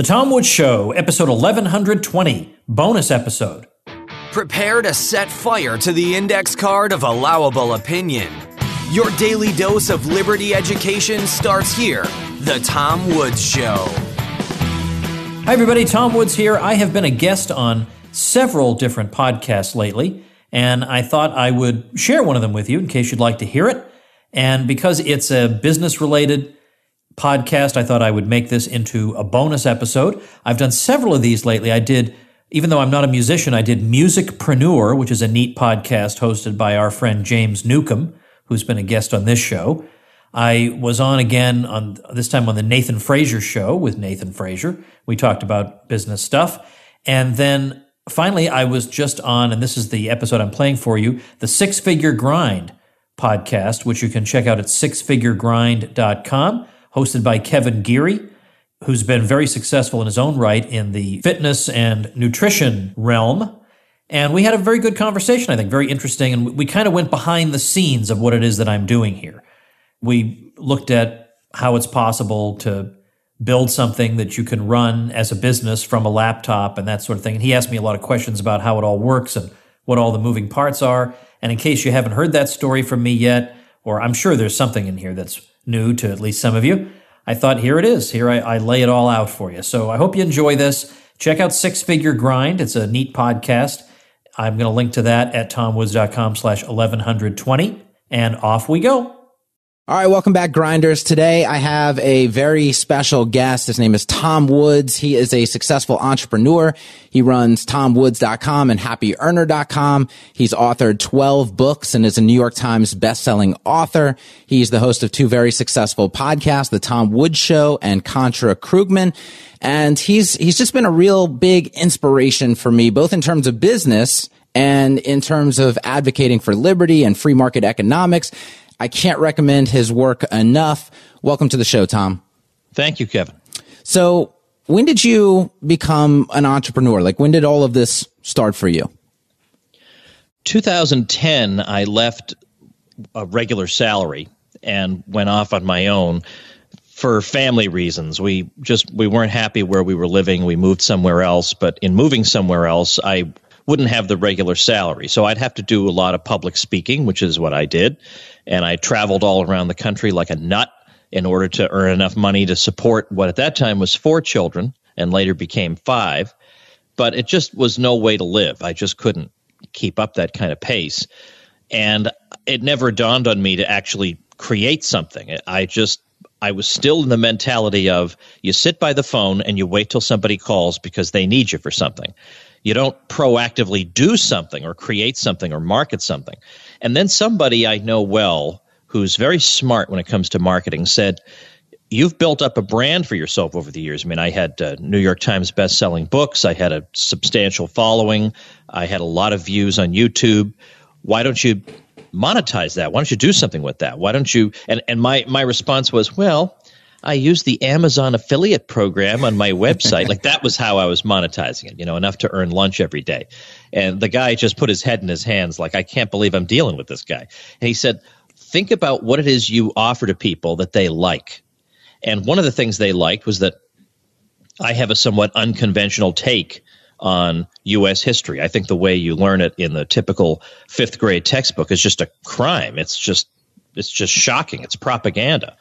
The Tom Woods Show, episode 1120, bonus episode. Prepare to set fire to the index card of allowable opinion. Your daily dose of liberty education starts here. The Tom Woods Show. Hi, everybody. Tom Woods here. I have been a guest on several different podcasts lately, and I thought I would share one of them with you in case you'd like to hear it. And because it's a business related podcast, I thought I would make this into a bonus episode. I've done several of these lately. I did, even though I'm not a musician, I did Musicpreneur, which is a neat podcast hosted by our friend James Newcomb, who's been a guest on this show. I was on again on this time on the Nathan Frazier show with Nathan Frazier. We talked about business stuff. And then finally, I was just on, and this is the episode I'm playing for you, the Six Figure Grind podcast, which you can check out at sixfiguregrind.com, hosted by Kevin Geary, who's been very successful in his own right in the fitness and nutrition realm. And we had a very good conversation, I think, very interesting. And we kind of went behind the scenes of what it is that I'm doing here. We looked at how it's possible to build something that you can run as a business from a laptop and that sort of thing. And he asked me a lot of questions about how it all works and what all the moving parts are. And in case you haven't heard that story from me yet, or I'm sure there's something in here that's new to at least some of you, I thought here it is. Here I, I lay it all out for you. So I hope you enjoy this. Check out Six Figure Grind. It's a neat podcast. I'm going to link to that at tomwoods.com slash 1120. And off we go. All right, welcome back, Grinders. Today I have a very special guest. His name is Tom Woods. He is a successful entrepreneur. He runs tomwoods.com and happyearner.com. He's authored 12 books and is a New York Times bestselling author. He's the host of two very successful podcasts, The Tom Woods Show and Contra Krugman. And he's, he's just been a real big inspiration for me, both in terms of business and in terms of advocating for liberty and free market economics. I can't recommend his work enough. Welcome to the show, Tom. Thank you, Kevin. So, when did you become an entrepreneur? Like, when did all of this start for you? 2010, I left a regular salary and went off on my own for family reasons. We just we weren't happy where we were living. We moved somewhere else, but in moving somewhere else, I wouldn't have the regular salary. So I'd have to do a lot of public speaking, which is what I did. And I traveled all around the country like a nut in order to earn enough money to support what at that time was four children and later became five. But it just was no way to live. I just couldn't keep up that kind of pace. And it never dawned on me to actually create something. I just I was still in the mentality of you sit by the phone and you wait till somebody calls because they need you for something. You don't proactively do something or create something or market something. And then somebody I know well who's very smart when it comes to marketing said, You've built up a brand for yourself over the years. I mean, I had uh, New York Times best-selling books. I had a substantial following. I had a lot of views on YouTube. Why don't you monetize that? Why don't you do something with that? Why don't you? And and my my response was, well, I used the Amazon affiliate program on my website. like that was how I was monetizing it, you know, enough to earn lunch every day. And the guy just put his head in his hands, like, I can't believe I'm dealing with this guy. And he said, Think about what it is you offer to people that they like. And one of the things they liked was that I have a somewhat unconventional take on U.S. history. I think the way you learn it in the typical fifth grade textbook is just a crime. It's just it's just shocking. It's propaganda.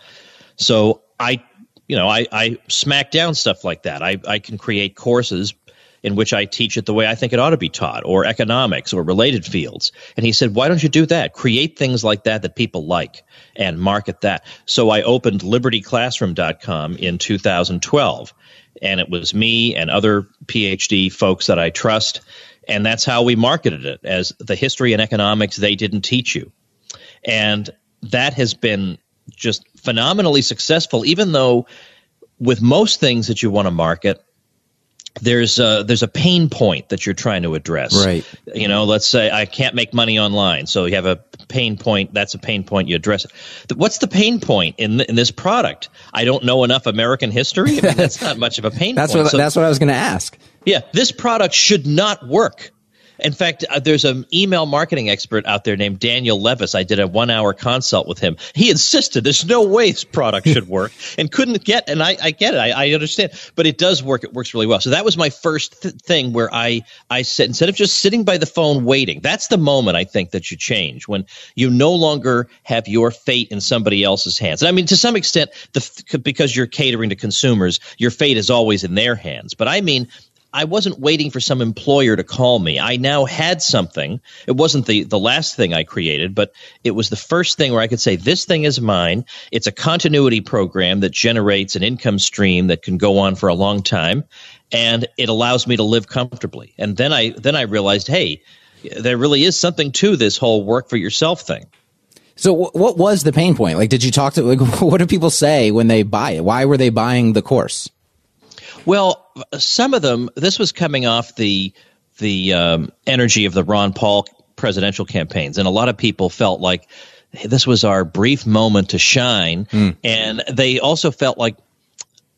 So I, you know, I, I smack down stuff like that. I, I can create courses in which I teach it the way I think it ought to be taught, or economics or related fields. And he said, Why don't you do that? Create things like that that people like and market that. So I opened libertyclassroom.com in 2012. And it was me and other PhD folks that I trust. And that's how we marketed it as the history and economics they didn't teach you. And that has been just phenomenally successful, even though with most things that you want to market, there's a, there's a pain point that you're trying to address. Right. You know, let's say I can't make money online, so you have a pain point. That's a pain point. You address it. What's the pain point in in this product? I don't know enough American history. I mean, that's not much of a pain that's point. What, so, that's what I was going to ask. Yeah, this product should not work In fact, uh, there's an email marketing expert out there named Daniel Levis. I did a one hour consult with him. He insisted there's no way this product should work and couldn't get, and I, I get it. I, I, understand, but it does work. It works really well. So that was my first th- thing where I, I said, instead of just sitting by the phone waiting, that's the moment I think that you change when you no longer have your fate in somebody else's hands. And I mean, to some extent, the, because you're catering to consumers, your fate is always in their hands. But I mean, I wasn't waiting for some employer to call me. I now had something. It wasn't the, the last thing I created, but it was the first thing where I could say, this thing is mine. It's a continuity program that generates an income stream that can go on for a long time. And it allows me to live comfortably. And then I, then I realized, hey, there really is something to this whole work for yourself thing. So what was the pain point? Like, did you talk to, like, what do people say when they buy it? Why were they buying the course? Well, some of them. This was coming off the the um, energy of the Ron Paul presidential campaigns, and a lot of people felt like this was our brief moment to shine, mm. and they also felt like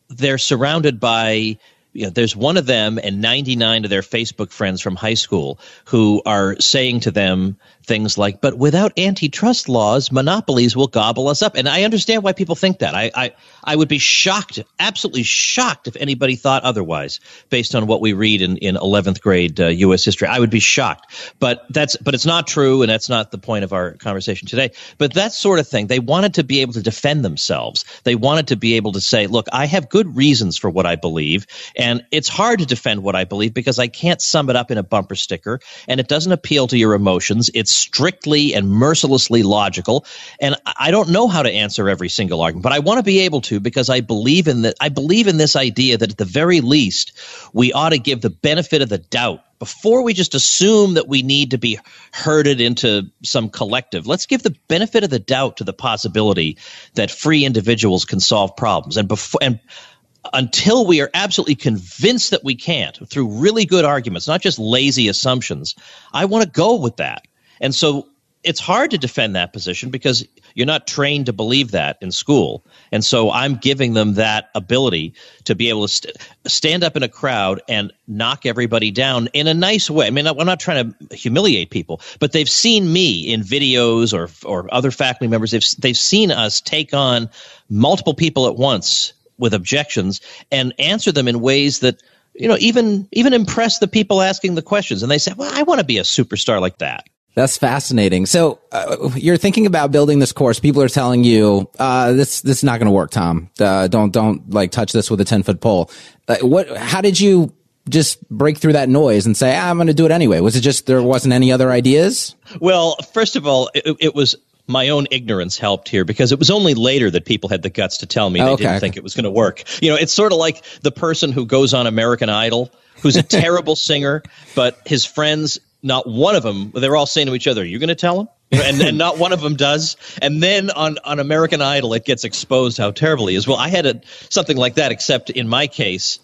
they're surrounded by you know, there's one of them and 99 of their Facebook friends from high school who are saying to them things like, but without antitrust laws, monopolies will gobble us up. And I understand why people think that. I, I, I would be shocked, absolutely shocked if anybody thought otherwise based on what we read in, in 11th grade uh, U.S. history. I would be shocked. But that's, but it's not true. And that's not the point of our conversation today. But that sort of thing, they wanted to be able to defend themselves. They wanted to be able to say, look, I have good reasons for what I believe. And it's hard to defend what I believe because I can't sum it up in a bumper sticker and it doesn't appeal to your emotions. It's strictly and mercilessly logical. And I don't know how to answer every single argument, but I want to be able to because I believe in that. I believe in this idea that at the very least, we ought to give the benefit of the doubt before we just assume that we need to be herded into some collective. Let's give the benefit of the doubt to the possibility that free individuals can solve problems. And before and until we are absolutely convinced that we can't through really good arguments, not just lazy assumptions, I want to go with that. And so it's hard to defend that position because you're not trained to believe that in school. And so I'm giving them that ability to be able to st- stand up in a crowd and knock everybody down in a nice way. I mean, I'm not trying to humiliate people, but they've seen me in videos or, or other faculty members. They've, they've seen us take on multiple people at once with objections and answer them in ways that you know even even impress the people asking the questions and they say well i want to be a superstar like that that's fascinating. So uh, you're thinking about building this course. People are telling you uh, this this is not going to work, Tom. Uh, don't don't like touch this with a ten foot pole. Uh, what? How did you just break through that noise and say ah, I'm going to do it anyway? Was it just there wasn't any other ideas? Well, first of all, it, it, was my own ignorance helped here because it was only later that people had the guts to tell me they okay. didn't think it was going to work. You know, it's sort of like the person who goes on American Idol who's a terrible singer, but his friends not one of them they're all saying to each other Are you're going to tell them and, and not one of them does. And then on, on american idol it gets exposed how terrible he is. Well i had a, something like that except in my case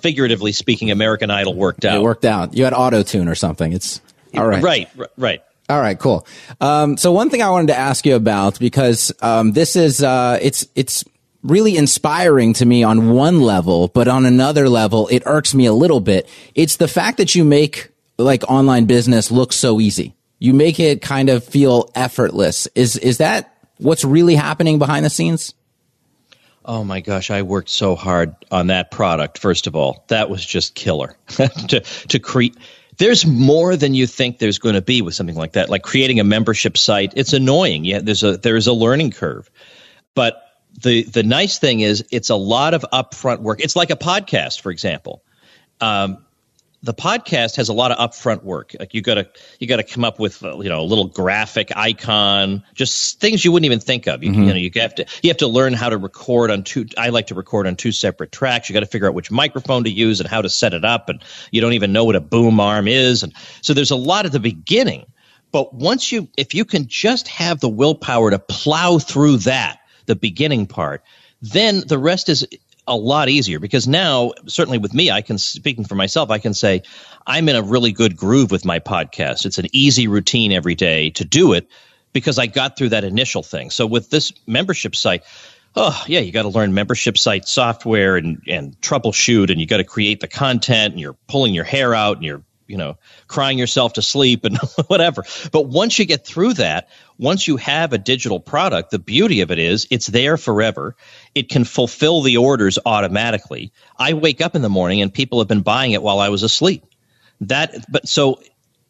figuratively speaking american idol worked out. it worked out. You had auto tune or something. It's all right. Right right. All right, cool. Um, so one thing I wanted to ask you about because um, this is uh, it's it's really inspiring to me on one level, but on another level, it irks me a little bit. It's the fact that you make like online business looks so easy. You make it kind of feel effortless. Is is that what's really happening behind the scenes? Oh my gosh, I worked so hard on that product. First of all, that was just killer to to create. There's more than you think there's going to be with something like that. Like creating a membership site, it's annoying. Yeah, there's a there's a learning curve, but the the nice thing is it's a lot of upfront work. It's like a podcast, for example. Um, the podcast has a lot of upfront work. Like you got to you got to come up with you know a little graphic icon, just things you wouldn't even think of. You, mm-hmm. you, know you have to you have to learn how to record on two. I like to record on two separate tracks. You got to figure out which microphone to use and how to set it up, and you don't even know what a boom arm is. And so there's a lot at the beginning. But once you, if you can just have the willpower to plow through that, the beginning part, then the rest is a lot easier because now certainly with me i can speaking for myself i can say i'm in a really good groove with my podcast it's an easy routine every day to do it because i got through that initial thing so with this membership site oh yeah you got to learn membership site software and and troubleshoot and you got to create the content and you're pulling your hair out and you're you know, crying yourself to sleep and whatever. But once you get through that, once you have a digital product, the beauty of it is it's there forever. It can fulfill the orders automatically. I wake up in the morning and people have been buying it while I was asleep. That, but so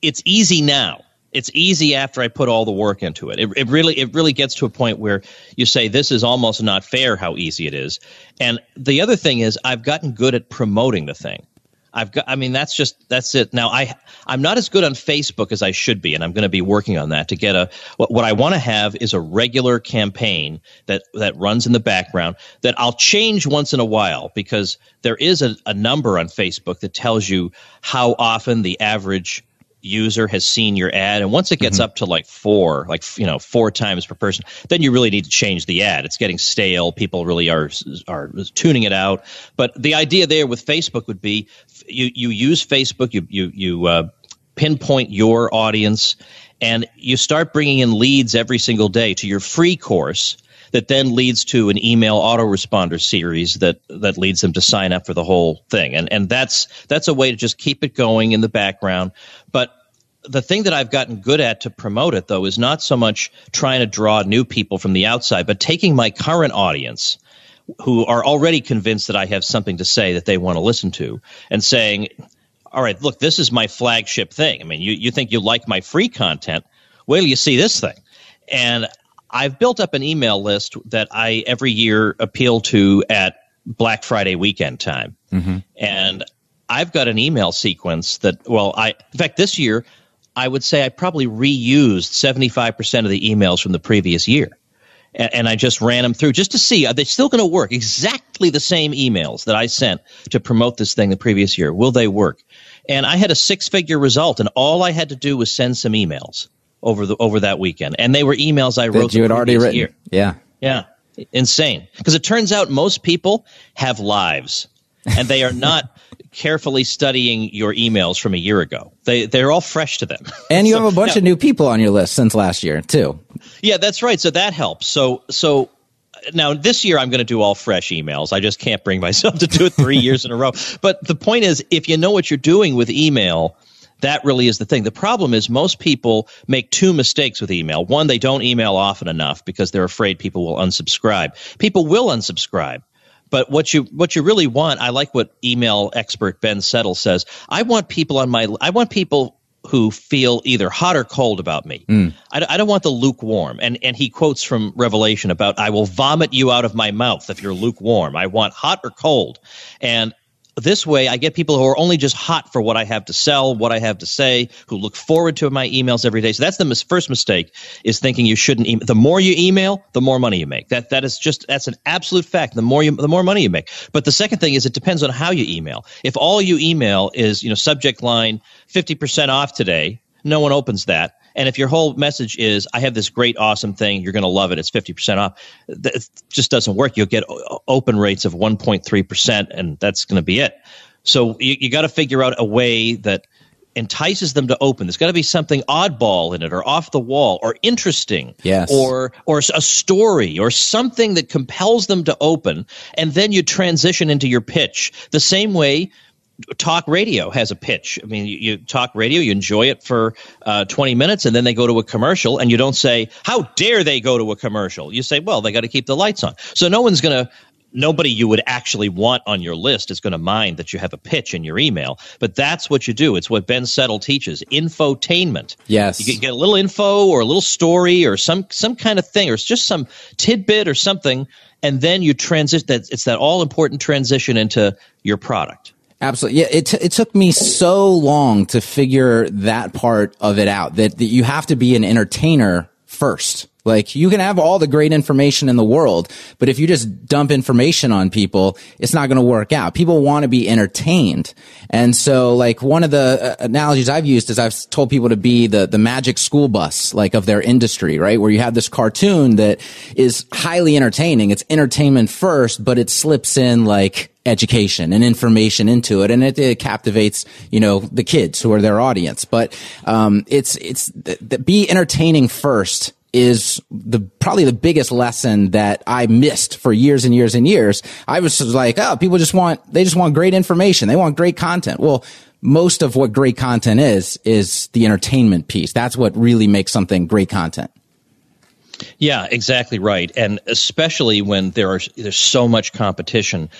it's easy now. It's easy after I put all the work into it. it. It really, it really gets to a point where you say this is almost not fair how easy it is. And the other thing is I've gotten good at promoting the thing. I've got. I mean, that's just that's it. Now, I I'm not as good on Facebook as I should be, and I'm going to be working on that to get a. What, what I want to have is a regular campaign that that runs in the background that I'll change once in a while because there is a, a number on Facebook that tells you how often the average user has seen your ad and once it gets mm-hmm. up to like four like you know four times per person then you really need to change the ad. It's getting stale. People really are are tuning it out. But the idea there with facebook would be you you use facebook you you you uh, pinpoint your audience and you start bringing in leads every single day to your free course that then leads to an email autoresponder series that that leads them to sign up for the whole thing. And and that's that's a way to just keep it going in the background. But the thing that I've gotten good at to promote it though is not so much trying to draw new people from the outside, but taking my current audience who are already convinced that I have something to say that they want to listen to and saying, all right, look, this is my flagship thing. I mean, you, you think you like my free content. Till you see this thing. And I've built up an email list that I every year appeal to at Black Friday weekend time. Mm-hmm. And I've got an email sequence that, well, I, in fact, this year, I would say I probably reused 75% of the emails from the previous year. And, and I just ran them through just to see are they still going to work? Exactly the same emails that I sent to promote this thing the previous year. Will they work? And I had a six figure result, and all I had to do was send some emails over the over that weekend, and they were emails I wrote. That you had already written. Year. Yeah, yeah, insane. Because it turns out most people have lives, and they are not carefully studying your emails from a year ago. They they're all fresh to them. And you so, have a bunch now, of new people on your list since last year too. Yeah, that's right. So that helps. So so now this year I'm going to do all fresh emails. I just can't bring myself to do it three years in a row. But the point is, if you know what you're doing with email, that really is the thing. The problem is most people make two mistakes with email. One, they don't email often enough because they're afraid people will unsubscribe. People will unsubscribe. But what you what you really want, I like what email expert Ben Settle says. I want people on my I want people who feel either hot or cold about me. Mm. I, I, don't want the lukewarm. And and he quotes from Revelation about I will vomit you out of my mouth if you're lukewarm. I want hot or cold. And this way I get people who are only just hot for what I have to sell, what I have to say, who look forward to my emails every day. So that's the mis- first mistake is thinking you shouldn't email. The more you email, the more money you make. That that is just that's an absolute fact. The more you the more money you make. But the second thing is it depends on how you email. If all you email is, you know, subject line 50% off today, no one opens that and if your whole message is, I have this great, awesome thing, you're going to love it, it's 50% off, that just doesn't work. You'll get open rates of 1.3%, and that's going to be it. So you, you got to figure out a way that entices them to open. There's got to be something oddball in it, or off the wall, or interesting, yes, or or a story, or something that compels them to open, and then you transition into your pitch the same way talk radio has a pitch. I mean, you, you talk radio, you enjoy it for uh, 20 minutes, and then they go to a commercial, and you don't say, How dare they go to a commercial? You say, Well, they got to keep the lights on. So no one's going to. Nobody you would actually want on your list is going to mind that you have a pitch in your email, but that's what you do. It's what Ben Settle teaches: infotainment. Yes, you get a little info or a little story or some some kind of thing, or it's just some tidbit or something, and then you transition. That it's that all important transition into your product. Absolutely. Yeah. It, t- it took me so long to figure that part of it out that, that you have to be an entertainer first. Like you can have all the great information in the world, but if you just dump information on people, it's not going to work out. People want to be entertained. And so like one of the uh, analogies I've used is I've told people to be the, the magic school bus, like of their industry, right? Where you have this cartoon that is highly entertaining. It's entertainment first, but it slips in like education and information into it and it, it, captivates you know the kids who are their audience but um, it's it's the, the, be entertaining first is the probably the biggest lesson that I missed for years and years and years. I was like, oh, people just want they just want great information. They want great content. Well, most of what great content is is the entertainment piece. That's what really makes something great content. Yeah, exactly right. And especially when there are there's so much competition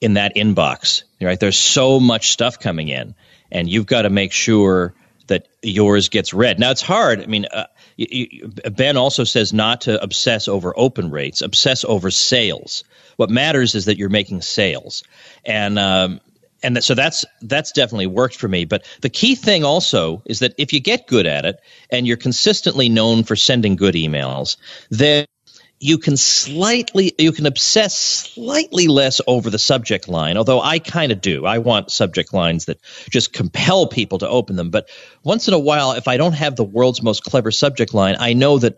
in that inbox, right? There's so much stuff coming in, and you've got to make sure that yours gets read. Now it's hard. I mean, uh, you, you, Ben also says not to obsess over open rates, obsess over sales. What matters is that you're making sales, and um, and that, so that's that's definitely worked for me. But the key thing also is that if you get good at it and you're consistently known for sending good emails, then you can slightly you can obsess slightly less over the subject line although i kind of do i want subject lines that just compel people to open them but once in a while if i don't have the world's most clever subject line i know that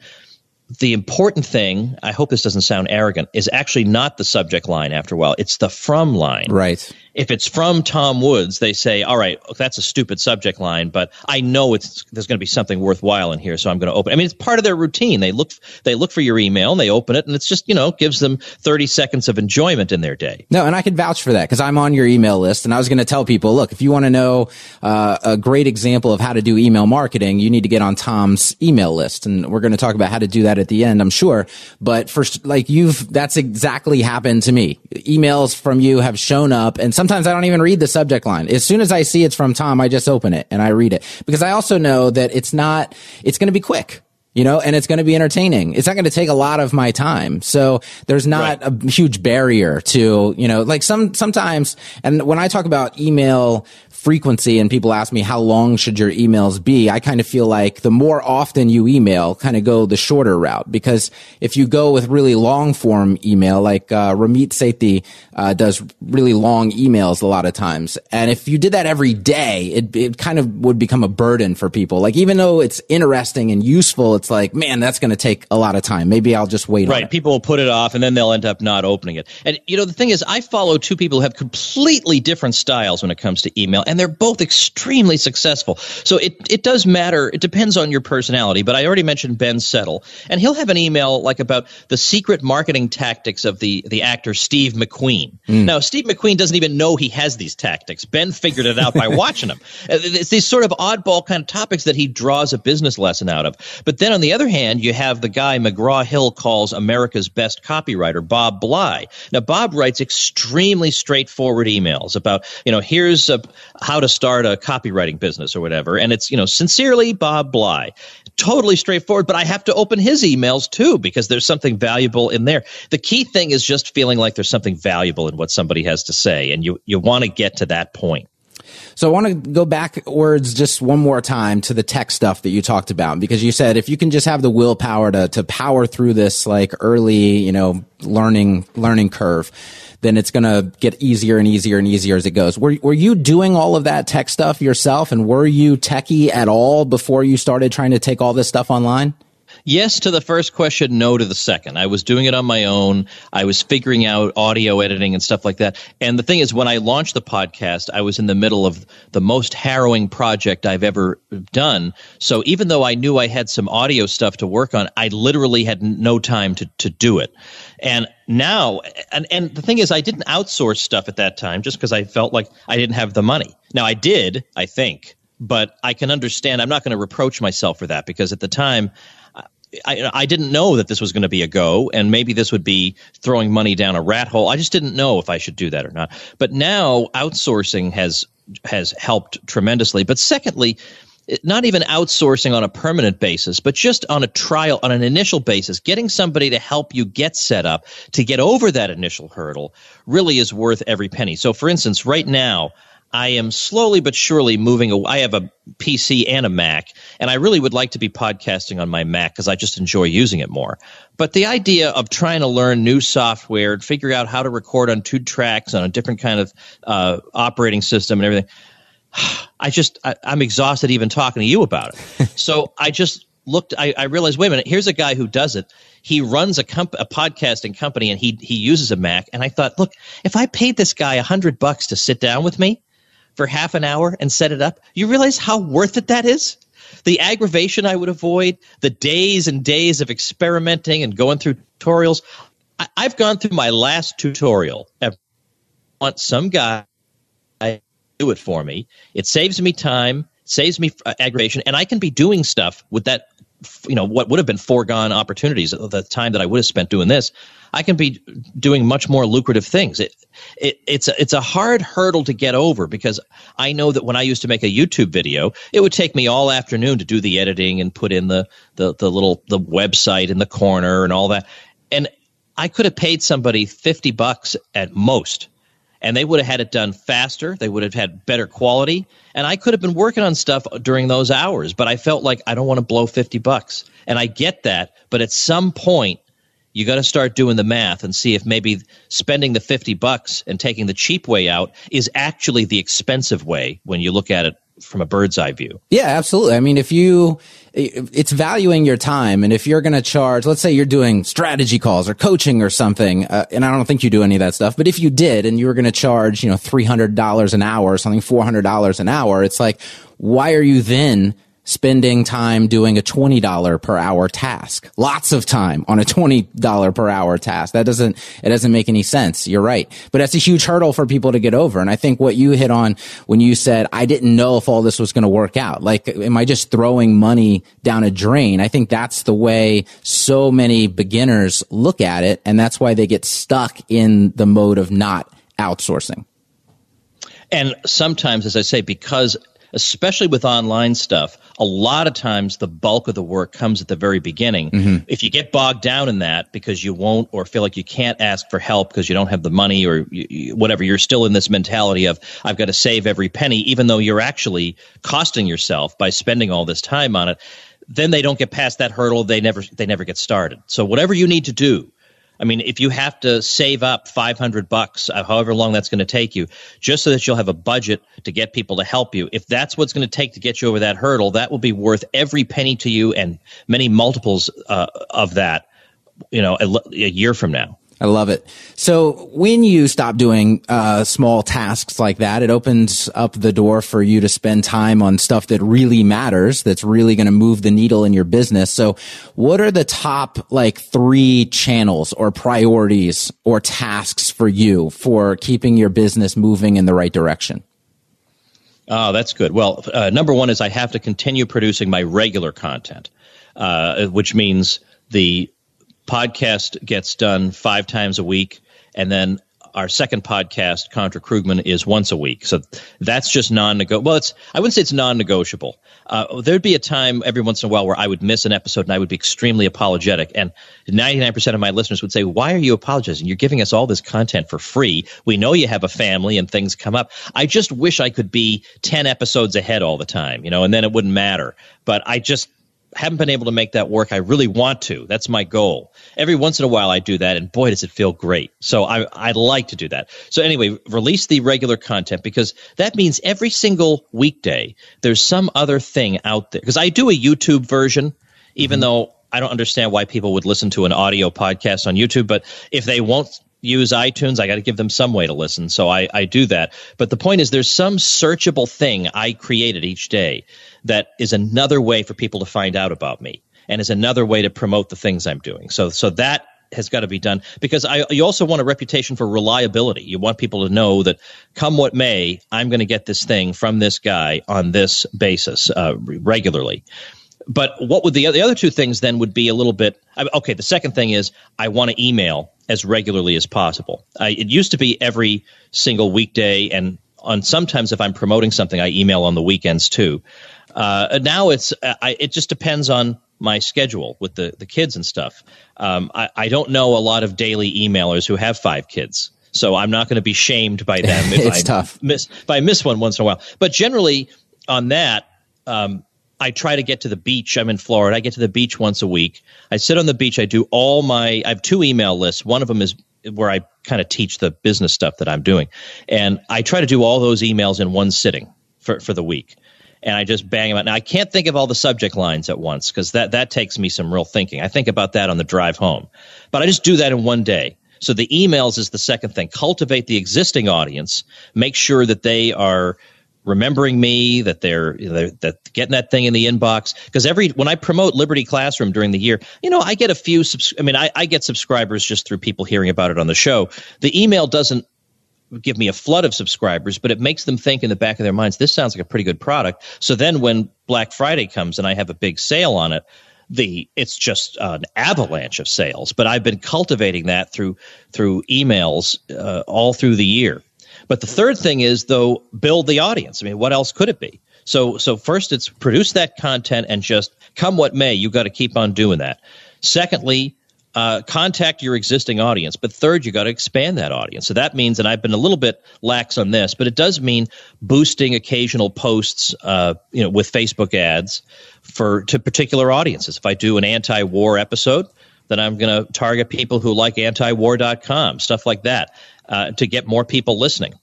the important thing, I hope this doesn't sound arrogant, is actually not the subject line after a while. It's the from line. Right. If it's from Tom Woods, they say, all right, that's a stupid subject line, but I know it's there's going to be something worthwhile in here, so I'm going to open. I mean, it's part of their routine. They look they look for your email and they open it, and it's just you know gives them 30 seconds of enjoyment in their day. No, and I can vouch for that because I'm on your email list, and I was going to tell people, look, if you want to know uh, a great example of how to do email marketing, you need to get on Tom's email list, and we're going to talk about how to do that at the end, I'm sure. But first, like you've, that's exactly happened to me. Emails from you have shown up and sometimes I don't even read the subject line. As soon as I see it's from Tom, I just open it and I read it because I also know that it's not, it's going to be quick you know, and it's going to be entertaining. It's not going to take a lot of my time. So there's not right. a huge barrier to, you know, like some, sometimes, and when I talk about email frequency and people ask me how long should your emails be, I kind of feel like the more often you email, kind of go the shorter route because if you go with really long form email, like uh, Ramit Sethi uh, does really long emails a lot of times, and if you did that every day, it it kind of would become a burden for people. Like even though it's interesting and useful, it's like man, that's going to take a lot of time. Maybe I'll just wait. Right, people will put it off, and then they'll end up not opening it. And you know the thing is, I follow two people who have completely different styles when it comes to email and they're both extremely successful. So it, it does matter. It depends on your personality. But I already mentioned Ben Settle, and he'll have an email like about the secret marketing tactics of the, the actor Steve McQueen. Mm. Now, Steve McQueen doesn't even know he has these tactics. Ben figured it out by watching him. Uh, it's these sort of oddball kind of topics that he draws a business lesson out of. But then on the other hand, you have the guy McGraw Hill calls America's best copywriter, Bob Bly. Now, Bob writes extremely straightforward emails about, you know, here's a, how to start a copywriting business or whatever. And it's, you know, sincerely Bob Bly. Totally straightforward, but I have to open his emails too because there's something valuable in there. The key thing is just feeling like there's something valuable in what somebody has to say. And you, you want to get to that point. So I want to go backwards just one more time to the tech stuff that you talked about because you said if you can just have the willpower to to power through this like early, you know, learning learning curve, then it's going to get easier and easier and easier as it goes. Were, were you doing all of that tech stuff yourself and were you techie at all before you started trying to take all this stuff online? Yes to the first question, no to the second. I was doing it on my own. I was figuring out audio editing and stuff like that. And the thing is, when I launched the podcast, I was in the middle of the most harrowing project I've ever done. So even though I knew I had some audio stuff to work on, I literally had no time to, to do it. And now, and, and the thing is, I didn't outsource stuff at that time just because I felt like I didn't have the money. Now, I did, I think, but I can understand. I'm not going to reproach myself for that because at the time, I, I didn't know that this was going to be a go, and maybe this would be throwing money down a rat hole. I just didn't know if I should do that or not. But now outsourcing has has helped tremendously. But secondly, not even outsourcing on a permanent basis, but just on a trial, on an initial basis, getting somebody to help you get set up to get over that initial hurdle really is worth every penny. So, for instance, right now, I am slowly but surely moving away. I have a PC and a Mac, and I really would like to be podcasting on my Mac because I just enjoy using it more. But the idea of trying to learn new software, figure out how to record on two tracks on a different kind of uh, operating system and everything, I just I, am exhausted even talking to you about it. so I just looked. I, I realized, wait a minute. Here's a guy who does it. He runs a comp- a podcasting company, and he he uses a Mac. And I thought, look, if I paid this guy a hundred bucks to sit down with me for half an hour and set it up, you realize how worth it that is? The aggravation I would avoid, the days and days of experimenting and going through tutorials. I, have gone through my last tutorial. I want some guy to do it for me. It saves me time, saves me uh, aggravation, and I can be doing stuff with that. You know what would have been foregone opportunities the time that I would have spent doing this. I can be doing much more lucrative things. It, it, it's a, it's a hard hurdle to get over because I know that when I used to make a YouTube video, it would take me all afternoon to do the editing and put in the the, the little the website in the corner and all that. And I could have paid somebody fifty bucks at most and they would have had it done faster. They would have had better quality, and I could have been working on stuff during those hours. But I felt like I don't want to blow fifty bucks, and I get that. But at some point, you got to start doing the math and see if maybe spending the 50 bucks and taking the cheap way out is actually the expensive way when you look at it from a bird's eye view. Yeah, absolutely. I mean, if you, it's valuing your time. And if you're going to charge, let's say you're doing strategy calls or coaching or something, uh, and I don't think you do any of that stuff, but if you did and you were going to charge, you know, $300 an hour or something, $400 an hour, it's like, why are you then spending time doing a $20 per hour task. Lots of time on a $20 per hour task. That doesn't, it doesn't make any sense. You're right. But that's a huge hurdle for people to get over. And I think what you hit on when you said, I didn't know if all this was going to work out. Like, am I just throwing money down a drain? I think that's the way so many beginners look at it. And that's why they get stuck in the mode of not outsourcing. And sometimes, as I say, because especially with online stuff, a lot of times the bulk of the work comes at the very beginning. Mm-hmm. If you get bogged down in that because you won't or feel like you can't ask for help because you don't have the money or you, you, whatever, you're still in this mentality of, I've got to save every penny, even though you're actually costing yourself by spending all this time on it. Then they don't get past that hurdle. They never, they never get started. So whatever you need to do, I mean, if you have to save up 500 bucks, uh, however long that's going to take you, just so that you'll have a budget to get people to help you, if that's what's going to take to get you over that hurdle, that will be worth every penny to you and many multiples uh, of that, you know, a, a year from now. I love it. So when you stop doing uh, small tasks like that, it opens up the door for you to spend time on stuff that really matters, that's really going to move the needle in your business. So what are the top like three channels or priorities or tasks for you for keeping your business moving in the right direction? Oh, that's good. Well, uh, number one is I have to continue producing my regular content, uh, which means the podcast gets done five times a week, and then our second podcast, Contra Krugman, is once a week. So that's just non-negotiable. Well, it's I wouldn't say it's non-negotiable. Uh, there'd be a time every once in a while where I would miss an episode and I would be extremely apologetic. And 99% of my listeners would say, "Why are you apologizing? You're giving us all this content for free. We know you have a family and things come up. I just wish I could be 10 episodes ahead all the time, you know, and then it wouldn't matter. But I just haven't been able to make that work. I really want to. That's my goal. Every once in a while I do that and boy does it feel great. So I I like to do that. So anyway, release the regular content because that means every single weekday there's some other thing out there. Because I do a YouTube version even mm-hmm. though I don't understand why people would listen to an audio podcast on YouTube, but if they won't use iTunes. I got to give them some way to listen. So I, I do that. But the point is, there's some searchable thing I created each day that is another way for people to find out about me and is another way to promote the things I'm doing. So, so that has got to be done because I, you also want a reputation for reliability. You want people to know that come what may, I'm going to get this thing from this guy on this basis uh, regularly. But what would the, the other two things then would be a little bit okay. The second thing is I want to email as regularly as possible. I, it used to be every single weekday, and on sometimes if I'm promoting something, I email on the weekends too. Uh, now it's I, it just depends on my schedule with the the kids and stuff. Um, I, I don't know a lot of daily emailers who have five kids. So I'm not going to be shamed by them if it's I tough. miss if I miss one once in a while. But generally, on that, um, I try to get to the beach. I'm in Florida. I get to the beach once a week. I sit on the beach. I do all my. I have two email lists. One of them is where I kind of teach the business stuff that I'm doing, and I try to do all those emails in one sitting for for the week. And I just bang them out. Now I can't think of all the subject lines at once because that that takes me some real thinking. I think about that on the drive home, but I just do that in one day. So the emails is the second thing. Cultivate the existing audience. Make sure that they are remembering me, that they're, they're that getting that thing in the inbox. Because every when I promote Liberty Classroom during the year, you know, I get a few. Subs- I mean, I, I get subscribers just through people hearing about it on the show. The email doesn't give me a flood of subscribers, but it makes them think in the back of their minds, this sounds like a pretty good product. So then when Black Friday comes and I have a big sale on it, the it's just an avalanche of sales. But I've been cultivating that through through emails uh, all through the year. But the third thing is though build the audience. I mean, what else could it be? So so first it's produce that content and just come what may, you got to keep on doing that. Secondly, uh, contact your existing audience. But third, you got to expand that audience. So that means, and I've been a little bit lax on this, but it does mean boosting occasional posts, uh, you know, with Facebook ads for to particular audiences. If I do an anti-war episode, then I'm going to target people who like antiwar.com, stuff like that, uh, to get more people listening.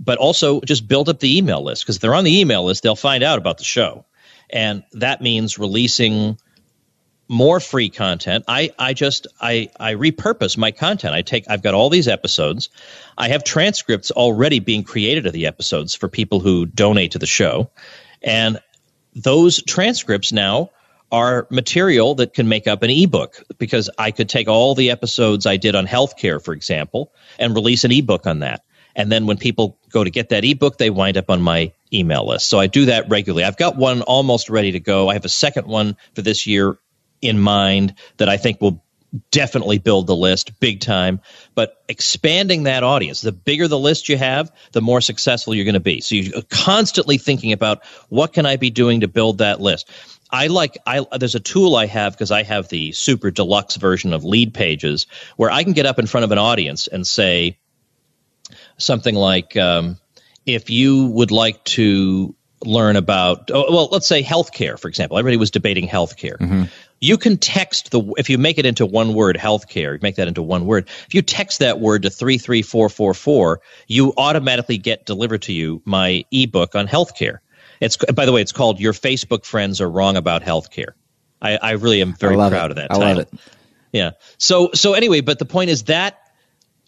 But also just build up the email list because if they're on the email list, they'll find out about the show. And that means releasing more free content. I, I just I, I repurpose my content. I take I've got all these episodes. I have transcripts already being created of the episodes for people who donate to the show. And those transcripts now are material that can make up an ebook because I could take all the episodes I did on healthcare, for example, and release an ebook on that. And then when people go to get that ebook, they wind up on my email list. So I do that regularly. I've got one almost ready to go. I have a second one for this year in mind that I think will definitely build the list big time. But expanding that audience, the bigger the list you have, the more successful you're going to be. So you're constantly thinking about what can I be doing to build that list. I like I there's a tool I have because I have the super deluxe version of Leadpages where I can get up in front of an audience and say something like um, if you would like to learn about oh, well let's say healthcare for example everybody was debating healthcare mm-hmm you can text the if you make it into one word healthcare make that into one word if you text that word to 33444 you automatically get delivered to you my ebook on healthcare it's by the way it's called your facebook friends are wrong about healthcare i, I really am very proud it. of that I title. love it yeah so so anyway but the point is that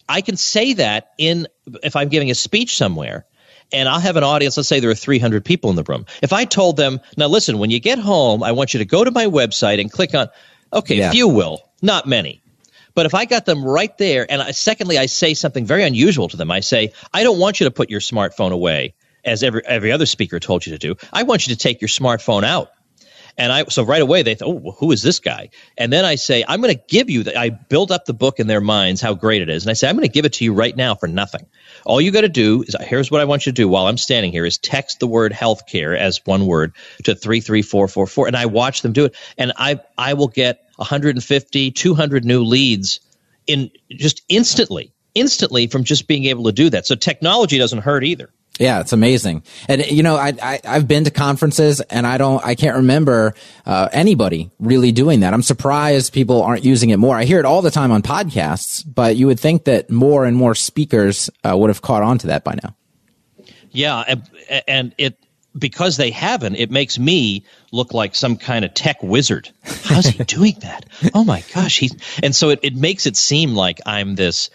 i can say that in if i'm giving a speech somewhere and I'll have an audience. Let's say there are 300 people in the room. If I told them, now listen, when you get home, I want you to go to my website and click on, okay, yeah. few will, not many. But if I got them right there, and I, secondly, I say something very unusual to them. I say, I don't want you to put your smartphone away as every every other speaker told you to do. I want you to take your smartphone out and I so right away they thought, oh, who is this guy? And then I say, I'm going to give you that. I build up the book in their minds how great it is, and I say, I'm going to give it to you right now for nothing. All you got to do is here's what I want you to do while I'm standing here is text the word healthcare as one word to three three four four four, and I watch them do it, and I I will get 150, 200 new leads in just instantly, instantly from just being able to do that. So technology doesn't hurt either. Yeah, it's amazing. And you know, I, I have been to conferences and I don't I can't remember uh, anybody really doing that. I'm surprised people aren't using it more. I hear it all the time on podcasts, but you would think that more and more speakers uh, would have caught on to that by now. Yeah, and, and it because they haven't, it makes me look like some kind of tech wizard. How's he doing that? Oh my gosh, he's and so it, it makes it seem like I'm this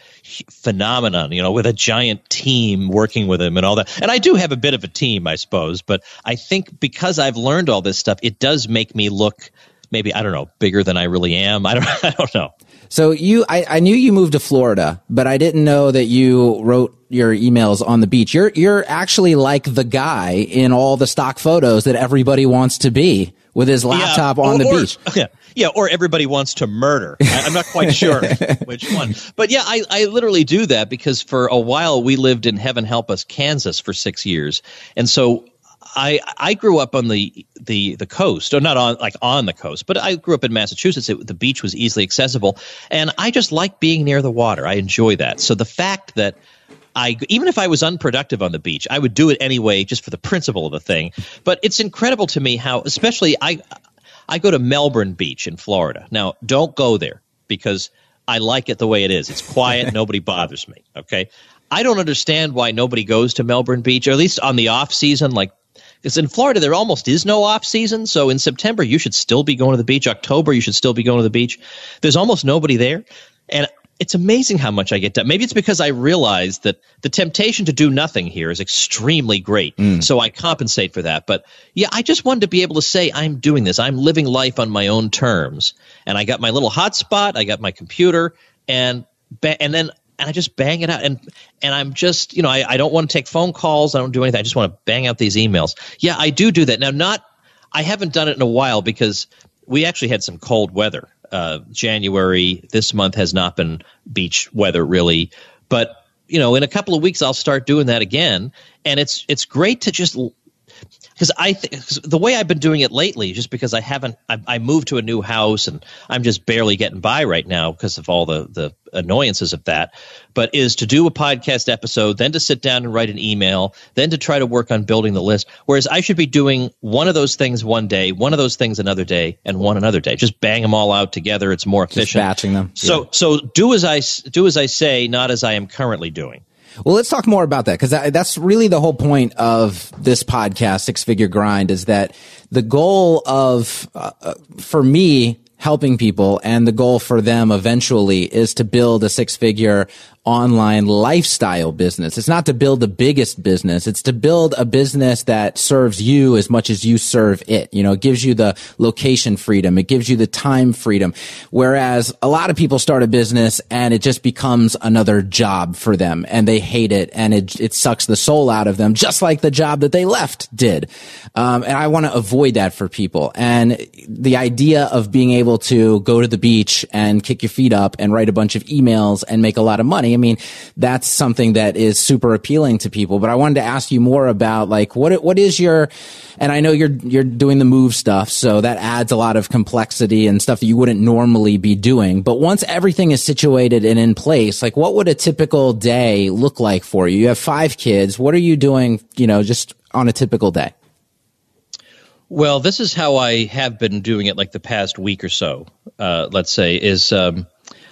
phenomenon, you know, with a giant team working with him and all that. And I do have a bit of a team, I suppose, but I think because I've learned all this stuff, it does make me look maybe I don't know bigger than I really am. I don't I don't know. So you, I, I knew you moved to Florida, but I didn't know that you wrote your emails on the beach. You're you're actually like the guy in all the stock photos that everybody wants to be with his laptop yeah, on or, the beach. Yeah, yeah, or everybody wants to murder. I, am not quite sure which one, but yeah, I I literally do that because for a while we lived in Heaven Help Us, Kansas, for six years, and so I I grew up on the the the coast, or not on like on the coast, but I grew up in Massachusetts. It, the beach was easily accessible, and I just like being near the water. I enjoy that. So the fact that I even if I was unproductive on the beach, I would do it anyway, just for the principle of the thing. But it's incredible to me how, especially I I go to Melbourne Beach in Florida. Now, don't go there because I like it the way it is. It's quiet, nobody bothers me. Okay. I don't understand why nobody goes to Melbourne Beach, or at least on the off season, like because in Florida there almost is no off season. So in September you should still be going to the beach. October you should still be going to the beach. There's almost nobody there, and it's amazing how much I get done. Maybe it's because I realize that the temptation to do nothing here is extremely great. Mm. So I compensate for that. But yeah, I just wanted to be able to say, I'm doing this. I'm living life on my own terms. And I got my little hotspot, I got my computer, and and then and I just bang it out. And and I'm just, you know, I, I don't want to take phone calls. I don't do anything. I just want to bang out these emails. Yeah, I do do that. Now, not I haven't done it in a while because we actually had some cold weather. Uh, January this month has not been beach weather really, but you know, in a couple of weeks I'll start doing that again, and it's it's great to just because I think the way I've been doing it lately, just because I haven't, I, I, moved to a new house and I'm just barely getting by right now because of all the the annoyances of that. But is to do a podcast episode, then to sit down and write an email, then to try to work on building the list. Whereas I should be doing one of those things one day, one of those things another day, and one another day. Just bang them all out together. It's more efficient. Just batching them. So yeah. so do as I do as I say, not as I am currently doing. Well, let's talk more about that because that, that's really the whole point of this podcast, Six Figure Grind, is that the goal of, uh, uh for me, helping people and the goal for them eventually is to build a six figure online lifestyle business. It's not to build the biggest business. It's to build a business that serves you as much as you serve it. You know, it gives you the location freedom. It gives you the time freedom. Whereas a lot of people start a business and it just becomes another job for them and they hate it and it, it sucks the soul out of them, just like the job that they left did. Um, and I want to avoid that for people. And the idea of being able to go to the beach and kick your feet up and write a bunch of emails and make a lot of money I mean, that's something that is super appealing to people. But I wanted to ask you more about like what what is your and I know you're you're doing the move stuff, so that adds a lot of complexity and stuff that you wouldn't normally be doing. But once everything is situated and in place, like what would a typical day look like for you? You have five kids. What are you doing, you know, just on a typical day? Well, this is how I have been doing it like the past week or so. Uh, let's say is um,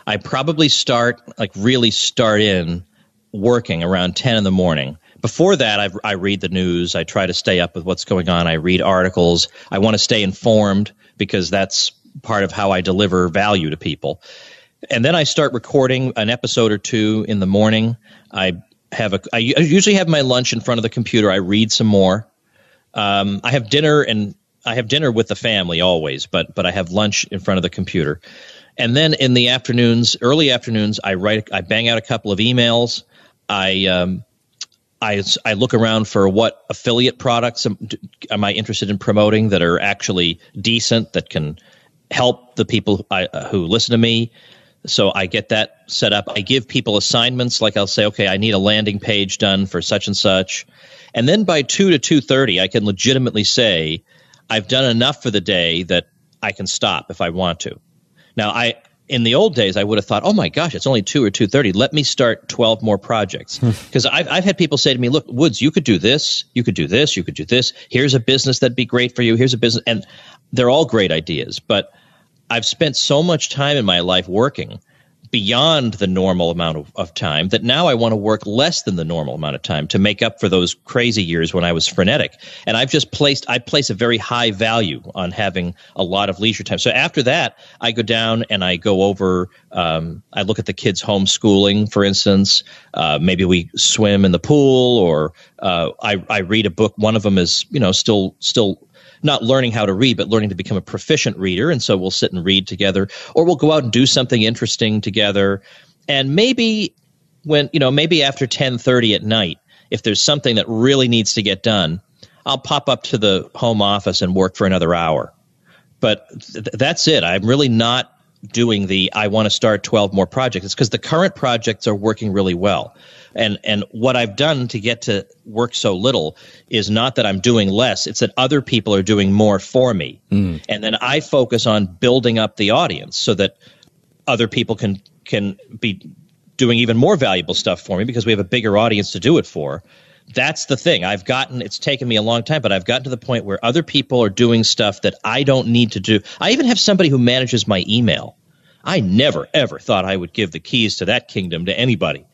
I probably start like really start in working around 10 in the morning. Before that, I, I read the news. I try to stay up with what's going on. I read articles. I want to stay informed because that's part of how I deliver value to people. And then I start recording an episode or two in the morning. I have a. I usually have my lunch in front of the computer. I read some more. Um, I have dinner and I have dinner with the family always, but but I have lunch in front of the computer. And then in the afternoons, early afternoons, I write, I bang out a couple of emails. I, um, I, I look around for what affiliate products am, am, I interested in promoting that are actually decent that can help the people I, uh, who listen to me. So I get that set up. I give people assignments like I'll say, okay, I need a landing page done for such and such, and then by two to two thirty, I can legitimately say I've done enough for the day that I can stop if I want to. Now, I in the old days, I would have thought, oh my gosh, it's only two or two thirty. Let me start twelve more projects because hmm. I've I've had people say to me, look, Woods, you could do this, you could do this, you could do this. Here's a business that'd be great for you. Here's a business, and they're all great ideas. But I've spent so much time in my life working beyond the normal amount of, of time that now I want to work less than the normal amount of time to make up for those crazy years when I was frenetic. And I've just placed, I place a very high value on having a lot of leisure time. So after that, I go down and I go over, um, I look at the kids' homeschooling, for instance. Uh, maybe we swim in the pool or uh, I, I read a book. One of them is, you know, still, still not learning how to read, but learning to become a proficient reader. And so we'll sit and read together, or we'll go out and do something interesting together. And maybe when, you know, maybe after 1030 at night, if there's something that really needs to get done, I'll pop up to the home office and work for another hour. But th- that's it. I'm really not doing the I want to start 12 more projects. It's because the current projects are working really well. And and what I've done to get to work so little is not that I'm doing less, it's that other people are doing more for me. Mm. And then I focus on building up the audience so that other people can can be doing even more valuable stuff for me because we have a bigger audience to do it for. That's the thing. I've gotten it's taken me a long time, but I've gotten to the point where other people are doing stuff that I don't need to do. I even have somebody who manages my email. I never ever thought I would give the keys to that kingdom to anybody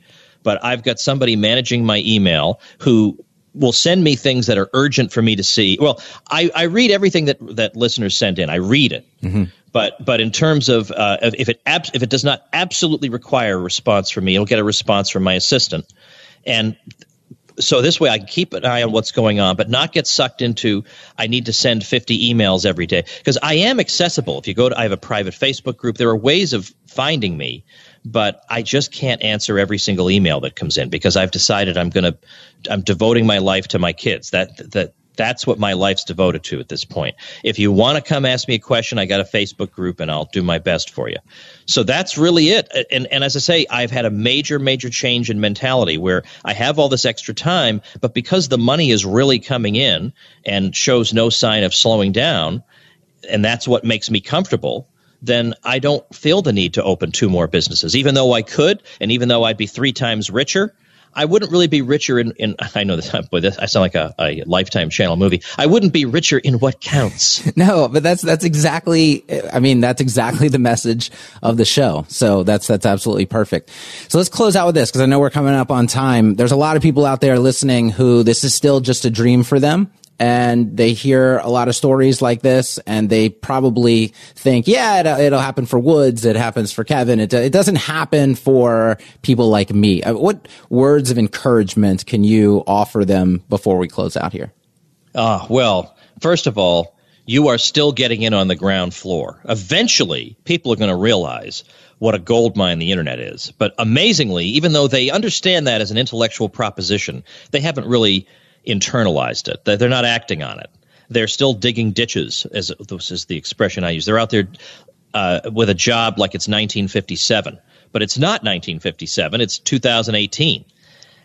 but I've got somebody managing my email who will send me things that are urgent for me to see. Well, I, I read everything that that listeners send in. I read it. Mm-hmm. But but in terms of uh, if it ab- if it does not absolutely require a response from me, it'll get a response from my assistant. And so this way I can keep an eye on what's going on, but not get sucked into I need to send 50 emails every day because I am accessible. If you go to I have a private Facebook group, there are ways of finding me but I just can't answer every single email that comes in because I've decided I'm going to I'm devoting my life to my kids. That that that's what my life's devoted to at this point. If you want to come ask me a question, I got a Facebook group and I'll do my best for you. So that's really it. And and as I say, I've had a major major change in mentality where I have all this extra time, but because the money is really coming in and shows no sign of slowing down, and that's what makes me comfortable then I don't feel the need to open two more businesses. Even though I could, and even though I'd be three times richer, I wouldn't really be richer in, in I know this, boy, this, I sound like a, a lifetime channel movie. I wouldn't be richer in what counts. no, but that's, that's exactly, I mean, that's exactly the message of the show. So that's, that's absolutely perfect. So let's close out with this because I know we're coming up on time. There's a lot of people out there listening who this is still just a dream for them and they hear a lot of stories like this and they probably think, yeah, it'll, it'll happen for Woods. It happens for Kevin. It, it doesn't happen for people like me. Uh, what words of encouragement can you offer them before we close out here? Ah, uh, well, first of all, you are still getting in on the ground floor. Eventually, people are going to realize what a gold mine the internet is. But amazingly, even though they understand that as an intellectual proposition, they haven't really internalized it. They're not acting on it. They're still digging ditches, as this is the expression I use. They're out there uh, with a job like it's 1957, but it's not 1957. It's 2018,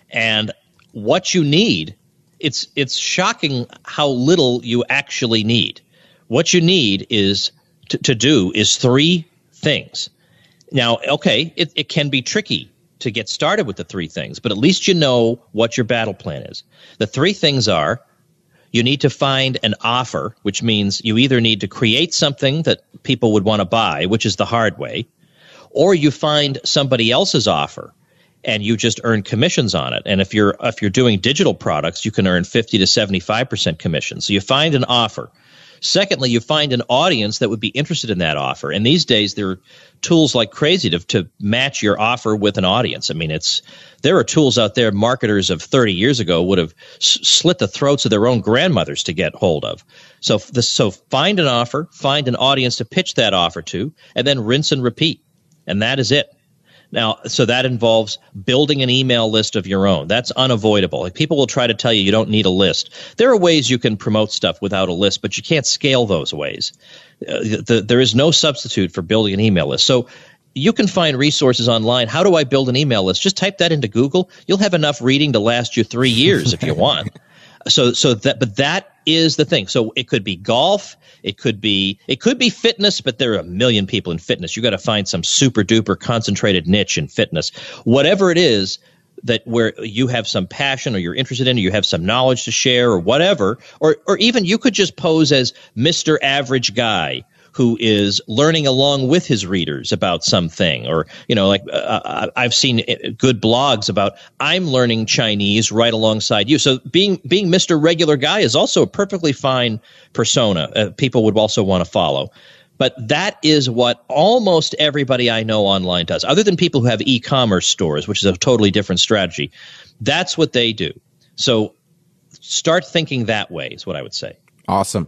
and what you need it's it's shocking how little you actually need. What you need is to, to do is three things. Now, okay, it, it can be tricky to get started with the three things, but at least you know what your battle plan is. The three things are you need to find an offer, which means you either need to create something that people would want to buy, which is the hard way, or you find somebody else's offer and you just earn commissions on it. And if you're if you're doing digital products, you can earn 50 to 75% commission. So you find an offer Secondly, you find an audience that would be interested in that offer. And these days, there are tools like crazy to, to match your offer with an audience. I mean, it's there are tools out there marketers of 30 years ago would have s- slit the throats of their own grandmothers to get hold of. So, this, so find an offer, find an audience to pitch that offer to, and then rinse and repeat. And that is it. Now, so that involves building an email list of your own. That's unavoidable. Like people will try to tell you you don't need a list. There are ways you can promote stuff without a list, but you can't scale those ways. Uh, the, there is no substitute for building an email list. So you can find resources online. How do I build an email list? Just type that into Google. You'll have enough reading to last you three years if you want. So, so that, but that is the thing. So it could be golf. It could be it could be fitness, but there are a million people in fitness. You got to find some super duper concentrated niche in fitness. Whatever it is that where you have some passion or you're interested in, or you have some knowledge to share or whatever, or or even you could just pose as Mr. Average Guy who is learning along with his readers about something or you know like uh, uh i've seen uh, good blogs about i'm learning chinese right alongside you so being being mr regular guy is also a perfectly fine persona uh, people would also want to follow but that is what almost everybody I know online does, other than people who have e commerce stores, which is a totally different strategy. That's what they do. So start thinking that way, is what I would say. Awesome.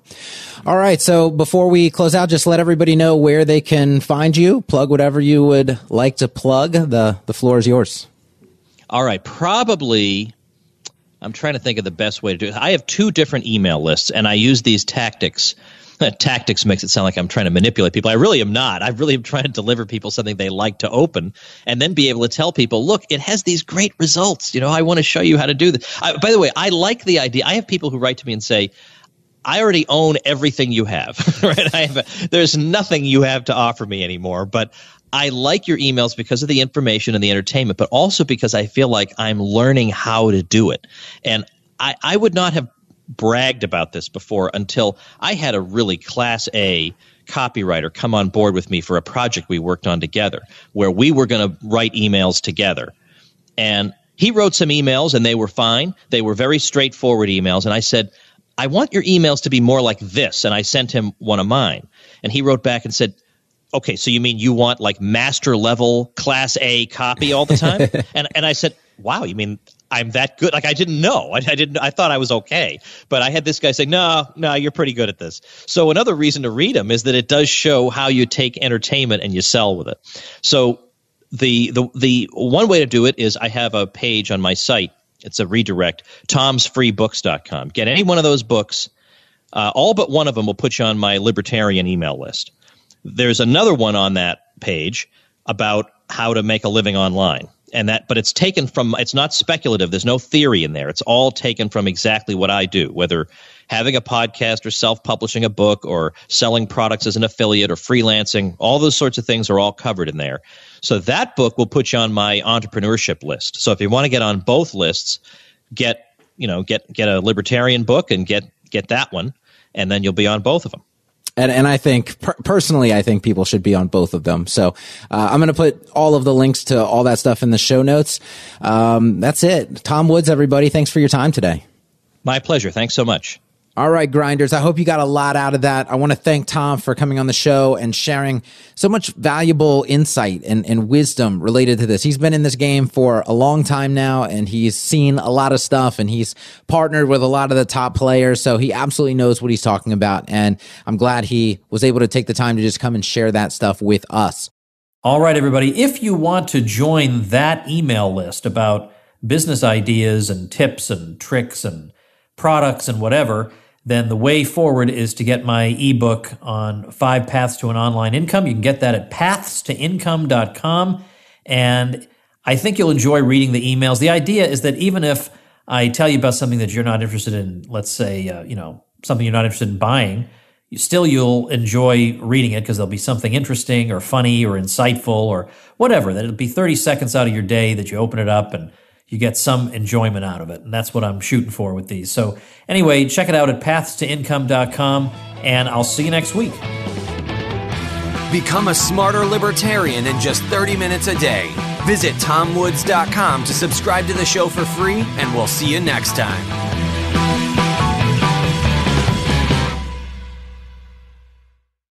All right. So before we close out, just let everybody know where they can find you. Plug whatever you would like to plug. The the floor is yours. All right. Probably I'm trying to think of the best way to do it. I have two different email lists and I use these tactics. tactics makes it sound like I'm trying to manipulate people. I really am not. I really am trying to deliver people something they like to open and then be able to tell people, look, it has these great results. You know, I want to show you how to do this. I, by the way, I like the idea. I have people who write to me and say, I already own everything you have, right? I have a, there's nothing you have to offer me anymore, but I like your emails because of the information and the entertainment, but also because I feel like I'm learning how to do it. And I, I would not have bragged about this before until I had a really class A copywriter come on board with me for a project we worked on together where we were going to write emails together. And he wrote some emails and they were fine. They were very straightforward emails. And I said, I want your emails to be more like this. And I sent him one of mine. And he wrote back and said, Okay, so you mean you want like master level class A copy all the time? and and I said, Wow, you mean I'm that good? Like I didn't know. I, I, didn't I thought I was okay. But I had this guy say, No, no, you're pretty good at this. So another reason to read them is that it does show how you take entertainment and you sell with it. So the the the one way to do it is I have a page on my site. It's a redirect, tomsfreebooks.com. Get any one of those books. Uh, all but one of them will put you on my libertarian email list. There's another one on that page about how to make a living online and that but it's taken from it's not speculative there's no theory in there it's all taken from exactly what i do whether having a podcast or self-publishing a book or selling products as an affiliate or freelancing all those sorts of things are all covered in there so that book will put you on my entrepreneurship list so if you want to get on both lists get you know get get a libertarian book and get get that one and then you'll be on both of them and, and I think per- personally, I think people should be on both of them. So uh, I'm going to put all of the links to all that stuff in the show notes. Um, that's it. Tom Woods, everybody, thanks for your time today. My pleasure. Thanks so much. All right, grinders. I hope you got a lot out of that. I want to thank Tom for coming on the show and sharing so much valuable insight and, and wisdom related to this. He's been in this game for a long time now and he's seen a lot of stuff and he's partnered with a lot of the top players. So he absolutely knows what he's talking about. And I'm glad he was able to take the time to just come and share that stuff with us. All right, everybody. If you want to join that email list about business ideas and tips and tricks and products and whatever, then the way forward is to get my ebook on five paths to an online income. You can get that at pathstoincome.com. And I think you'll enjoy reading the emails. The idea is that even if I tell you about something that you're not interested in, let's say, uh, you know, something you're not interested in buying, you still you'll enjoy reading it because there'll be something interesting or funny or insightful or whatever. That it'll be 30 seconds out of your day that you open it up and you get some enjoyment out of it. And that's what I'm shooting for with these. So, anyway, check it out at pathstoincome.com, and I'll see you next week. Become a smarter libertarian in just 30 minutes a day. Visit tomwoods.com to subscribe to the show for free, and we'll see you next time.